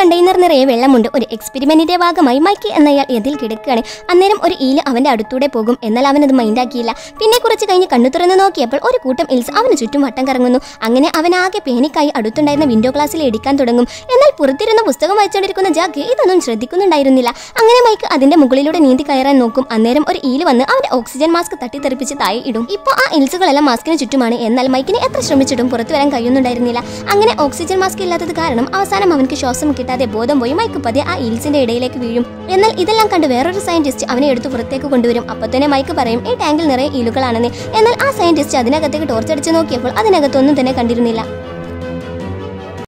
Container നിറയെ വെള്ളമുണ്ട്. ഒരു എക്സ്പെരിമെന്റിന്റെ ഭാഗമായി മൈക്ക് എന്നയാൾ എതിൽ കിടക്കുകയാണ്. അന്നേരം ഒരു ഈൽ അവന്റെ അടുത്തൂടെ പോകും. എന്നാൽ അവൻ അവനത് മൈൻഡാക്കിയില്ല പിന്നെ കുറച്ച് കഴിഞ്ഞ് കണ്ണു തുറന്ന് നോക്കിയപ്പോൾ ഒരു കൂട്ടം ഇൽസ് അവന് ചുറ്റും വട്ടം കറങ്ങുന്നു. അങ്ങനെ അവൻ ആകെ പേനിക്കായി അടുത്തുണ്ടായിരുന്ന വിൻഡോ ക്ലാസ്സിൽ ഇടിക്കാൻ തുടങ്ങും. എന്നാൽ പുറത്തിരുന്ന പുസ്തകം വായിച്ചുകൊണ്ടിരിക്കുന്ന ജാക്ക് ഇതൊന്നും ശ്രദ്ധിക്കുന്നുണ്ടായിരുന്നില്ല. അങ്ങനെ മൈക്ക് അതിന്റെ മുകളിലൂടെ നീന്തി കയറാൻ നോക്കും. അന്നേരം ഒരു ഈൽ വന്ന് അവന്റെ ഓക്സിജൻ മാസ്ക് തട്ടിത്തെറിപ്പിച്ച് താഴെ ഇടും. ഇപ്പോൾ ആ ഇൽസുകളെല്ലാം മാസ്കിന് ചുറ്റുമാണ്. എന്നാൽ മൈക്കിനെ എത്ര ശ്രമിച്ചിട്ടും പുറത്തു വരാൻ കഴിയുന്നുണ്ടായിരുന്നില്ല. അങ്ങനെ ഓക്സിജൻ മാസ്ക് ഇല്ലാത്തത് കാരണം അവസാനം അവനക്ക് ശ്വാസം കിട്ടാതെ ബോധം പോയി മൈക്ക് പതിയെ ആ ഈൽസിന്റെ ഇടയിലേക്ക് വീഴും. എന്നാൽ ഇതെല്ലാം കണ്ട് വേറൊരു സയന്റിസ്റ്റ് അവനെ എടുത്ത് പുറത്തേക്ക് കൊണ്ടുവരും. അപ്പൊ തന്നെ മൈക്ക് പറയും ഈ ടാങ്കിൽ നിറയെ ഈലുകളാണെന്ന് എന്നാൽ ആ സയന്റിസ്റ്റ് അതിനകത്തേക്ക് ടോർച്ചടിച്ച് നോക്കിയപ്പോൾ അതിനകത്തൊന്നും തന്നെ കണ്ടിരുന്നില്ല.